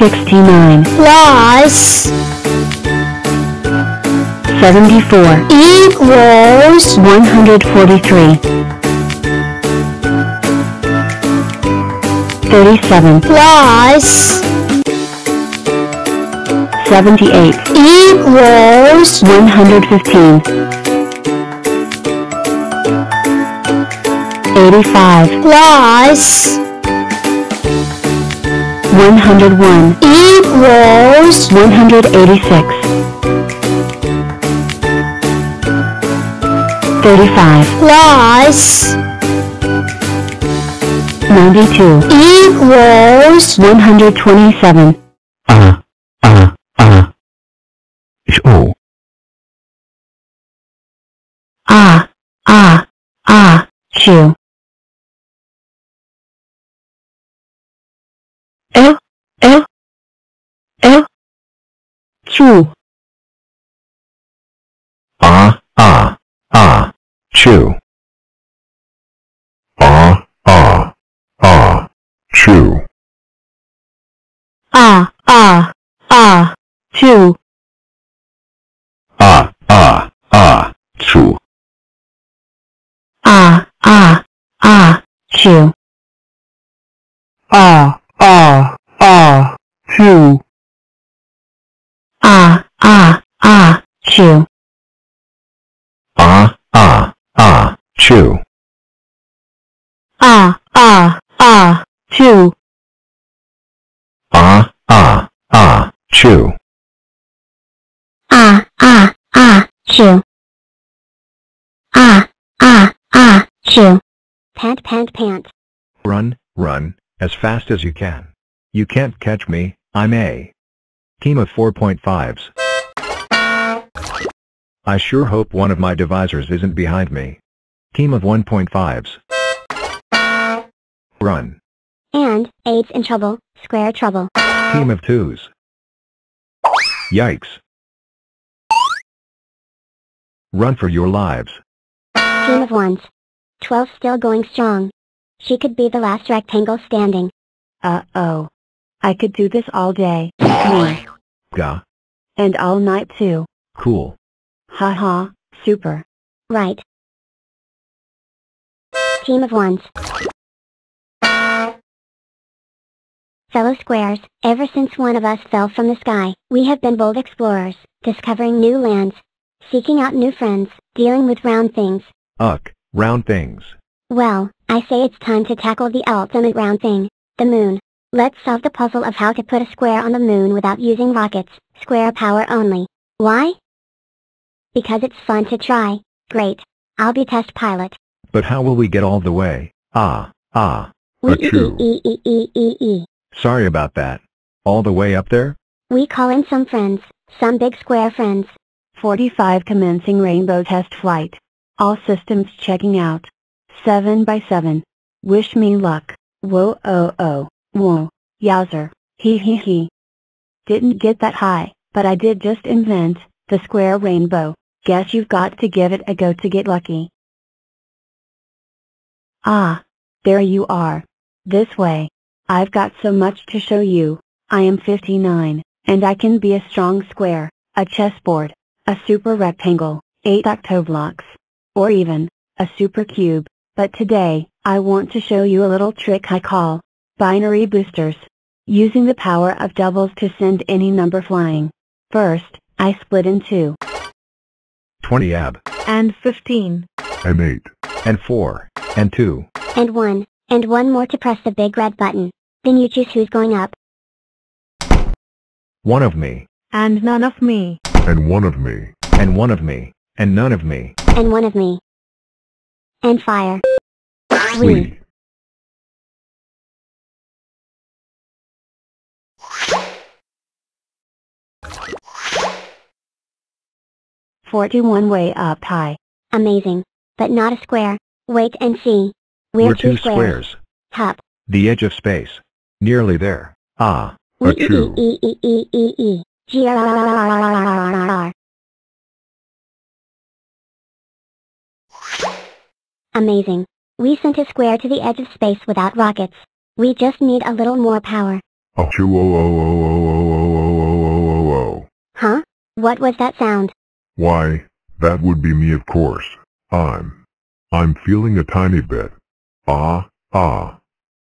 69 plus 74 equals 143 37 plus 78 equals 115 85 plus 101 equals 186. 35 plus 92 equals 127. Uh, ah uh. Uh-huh. Uh-huh. It's. Ah, ah, ah, shoe. chew. Ah, ah, ah, chew. Ah ah ah chew pant pant pant Run, run, as fast as you can. You can't catch me, I'm a team of 4.5s. I sure hope one of my divisors isn't behind me. Team of 1.5s. Run. and AIDS in trouble, square trouble. Team of 2s. Yikes. Run for your lives. Team of ones. 12 still going strong. She could be the last rectangle standing. Uh-oh. I could do this all day. Me. Gah. And all night too. Cool. Ha ha, super. Right. Team of ones. Fellow squares, ever since one of us fell from the sky, we have been bold explorers, discovering new lands, seeking out new friends, dealing with round things. Uck. Round things. Well, I say it's time to tackle the ultimate round thing, the moon. Let's solve the puzzle of how to put a square on the moon without using rockets, square power only. Why? Because it's fun to try. Great. I'll be test pilot. But how will we get all the way? Ah, ah. We Achoo. e e e e e e. Sorry about that. All the way up there? We call in some friends, some big square friends. 45 commencing rainbow test flight. All systems checking out. 7 by 7. Wish me luck. Whoa oh oh. Whoa. Yowzer. Hee hee hee. Didn't get that high, but I did just invent the square rainbow. Guess you've got to give it a go to get lucky. Ah. There you are. This way. I've got so much to show you. I am 59, and I can be a strong square, a chessboard, a super rectangle, 8 octoblocks, or even, a super cube. But today, I want to show you a little trick I call, binary boosters. Using the power of doubles to send any number flying. First, I split in two. 20 ab. And 15. and 8 And 4. And 2. And one, and one more to press the big red button. Then you choose who's going up. One of me. And none of me. and 1 of me And one of me. And none of me. And one of me. And fire. We. 41 way up high. Amazing. But not a square. Wait and see. We're, We're two squares. Top. The edge of space. Nearly there. Ah. We Achoo. Amazing. We sent a square to the edge of space without rockets. We just need a little more power. Oh! Huh? What was that sound? Why, that would be me of course. I'm... I'm feeling a tiny bit. Ah, ah.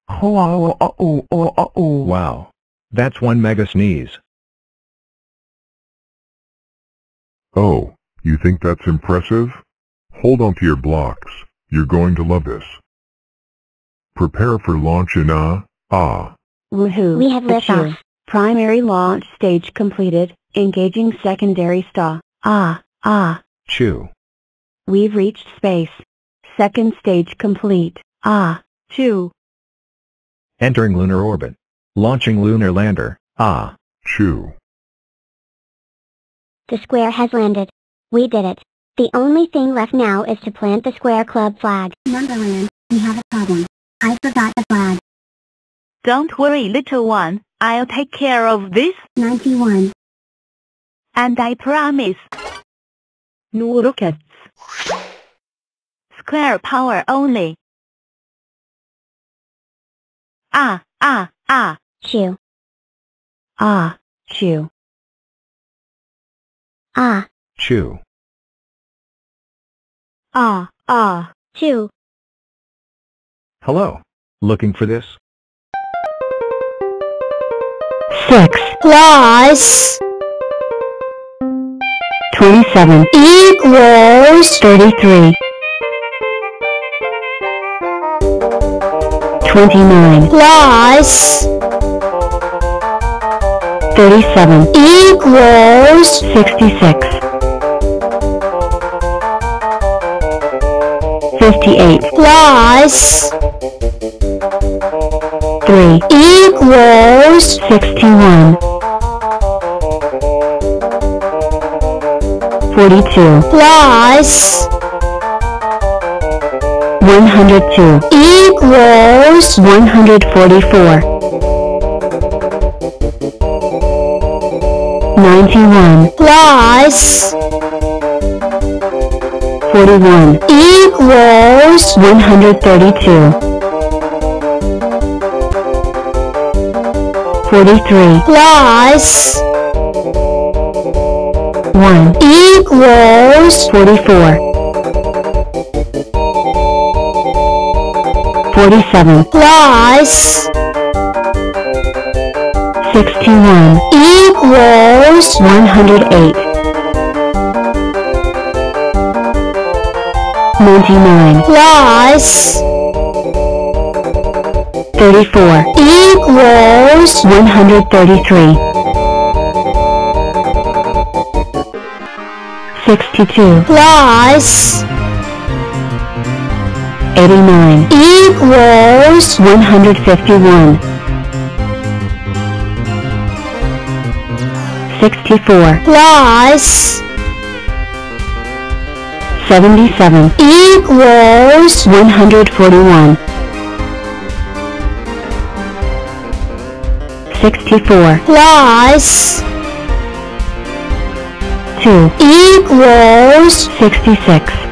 Oh, oh, oh, oh, oh, oh, oh. Wow. That's one mega sneeze. Oh, you think that's impressive? Hold on to your blocks. You're going to love this. Prepare for launch in ah, ah. Woohoo! We have Achoo. liftoff. Primary launch stage completed, engaging secondary star. Ah, ah. Chew. We've reached space. Second stage complete. Ah, two. Entering lunar orbit. Launching lunar lander. Ah. Chew. The square has landed. We did it. The only thing left now is to plant the square club flag. Numberland, we have a problem. I forgot the flag. Don't worry little one, I'll take care of this, 91. and I promise. No rockets. Square power only. Ah, ah, ah, Chew. ah, chew. Ah. Chew. Ah, ah. two. Hello. Looking for this? 6 Plus 27 equals 33 29 plus 37 equals 66 58 plus 3 equals 61 42 plus 102 equals 144 91 plus 41 equals 132 43 plus 1 equals 44 47 plus 61 equals 108 99 plus 34 equals 133 62 plus 89 equals 151 64 plus 77 equals 141 64 plus 2 equals 66